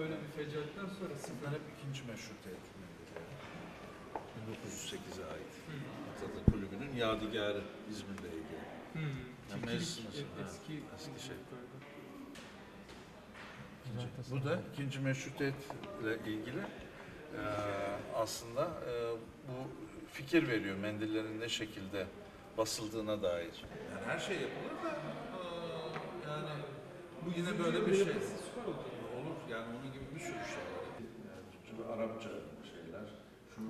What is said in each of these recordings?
Cumhuriyet'ten sonra Bunlar hep ikinci meşrutiyet mendilleri. 1908'e ait. Hı. Atatürk Kulübü'nün yadigarı İzmir'le ilgili. Hmm. Ya Çiftçilik, meclis mesela, e- eski, eski şey. İkinci- Bu da ikinci meşrutiyetle ilgili eee, aslında eee, bu fikir veriyor mendillerin ne şekilde basıldığına dair. Yani her şey yapılır da eee, yani bu yine böyle bir şey. Yani onun gibi bir sürü şey var. Şu Arapça şeyler, şu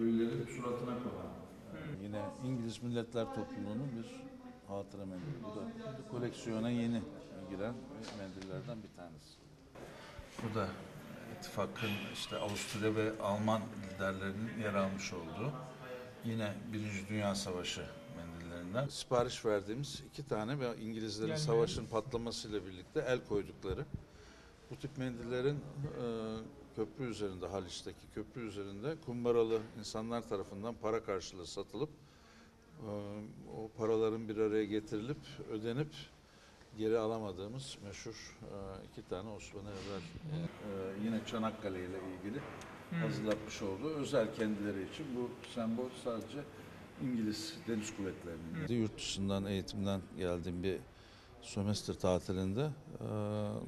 ölülerin suratına konan. Yine İngiliz Milletler Topluluğu'nun bir hatıra mendili. Bu da koleksiyona yeni giren mendillerden bir tanesi. Bu da ittifakın işte Avusturya ve Alman liderlerinin yer almış olduğu yine Birinci Dünya Savaşı mendillerinden. Sipariş verdiğimiz iki tane ve İngilizlerin Yani- savaşın patlamasıyla birlikte el koydukları bu tip mendillerin e, köprü üzerinde, Haliç'teki köprü üzerinde kumbaralı insanlar tarafından para karşılığı satılıp e, o paraların bir araya getirilip ödenip geri alamadığımız meşhur e, iki tane Osmanlı evvel e, yine Çanakkale ile ilgili Hmm. hazırlatmış olduğu özel kendileri için bu sembol sadece İngiliz Deniz Kuvvetleri'nin. Yurt dışından eğitimden geldiğim bir sömestr tatilinde e,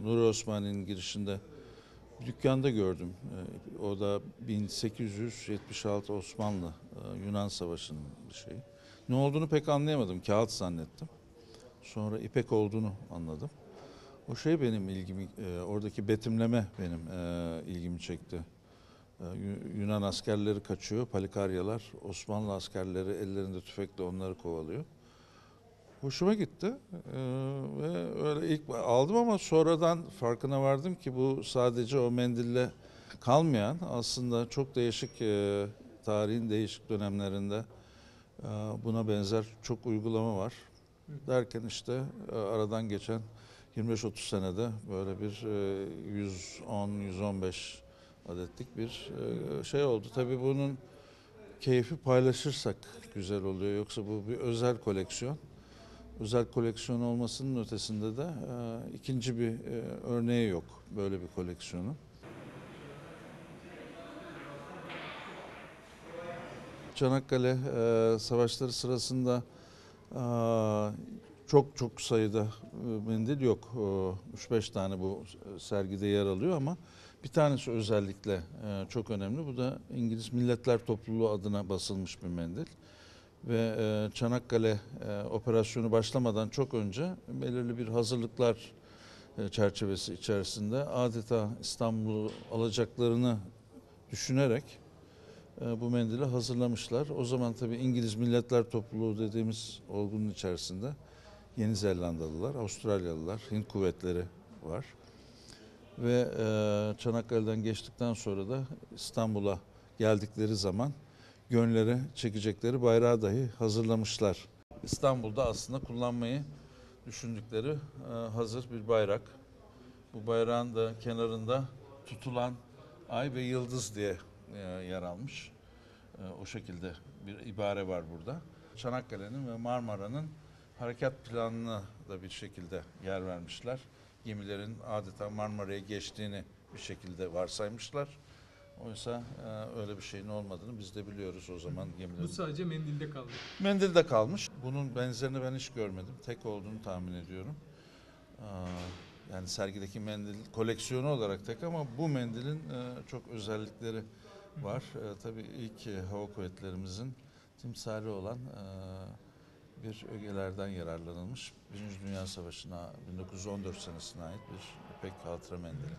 Nuri Osmani'nin girişinde bir dükkanda gördüm. E, o da 1876 Osmanlı e, Yunan Savaşı'nın bir şeyi. Ne olduğunu pek anlayamadım. Kağıt zannettim. Sonra ipek olduğunu anladım. O şey benim ilgimi, e, oradaki betimleme benim e, ilgimi çekti. E, Yu- Yunan askerleri kaçıyor, Palikaryalar, Osmanlı askerleri ellerinde tüfekle onları kovalıyor. Hoşuma gitti E, ve öyle ilk aldım ama sonradan farkına vardım ki bu sadece o mendille kalmayan aslında çok değişik e, tarihin değişik dönemlerinde e, buna benzer çok uygulama var. Derken işte e, aradan geçen 25-30 senede böyle bir e, 110-115 adetlik bir e, şey oldu. Tabii bunun keyfi paylaşırsak güzel oluyor. Yoksa bu bir özel koleksiyon. Özel koleksiyon olmasının ötesinde de e, ikinci bir e, örneği yok böyle bir koleksiyonun. Çanakkale e, savaşları sırasında e, çok çok sayıda e, mendil yok. E, 3-5 tane bu sergide yer alıyor ama bir tanesi özellikle e, çok önemli. Bu da İngiliz Milletler Topluluğu adına basılmış bir mendil. Ve e, Çanakkale e, operasyonu başlamadan çok önce belirli bir hazırlıklar e, çerçevesi içerisinde adeta İstanbul'u alacaklarını düşünerek e, bu mendili hazırlamışlar. O zaman tabii İngiliz Milletler Topluluğu dediğimiz olgunun içerisinde Yeni Zelandalılar, Avustralyalılar, Hint kuvvetleri var. Ve e, Çanakkale'den geçtikten sonra da İstanbul'a geldikleri zaman gönlere çekecekleri bayrağı dahi hazırlamışlar. İstanbul'da aslında kullanmayı düşündükleri e, hazır bir bayrak. Bu bayrağın da kenarında tutulan ay ve yıldız diye e, yer almış. E, o şekilde bir ibare var burada. Çanakkale'nin ve Marmara'nın harekat planına da bir şekilde yer vermişler. Gemilerin adeta Marmara'ya geçtiğini bir şekilde varsaymışlar. Oysa e, öyle bir şeyin olmadığını biz de biliyoruz o zaman gemilerin. Bu sadece mendilde kaldı. Mendilde kalmış. Bunun benzerini ben hiç görmedim. Tek olduğunu tahmin ediyorum. Aa, Yani sergideki mendil koleksiyonu olarak tek ama bu mendilin e, çok özellikleri var. E, Tabii ilk e, hava kuvvetlerimizin timsali olan e, bir ögelerden yararlanılmış. Birinci Dünya Savaşı'na 1914 senesine ait bir ipek hatıra mendili.